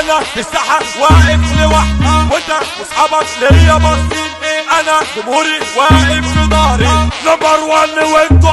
أنا في الساحة واقف لوحدي وانت واصحابك ليا باصين أنا جمهوري واقف في ظهري نمبر وان وانت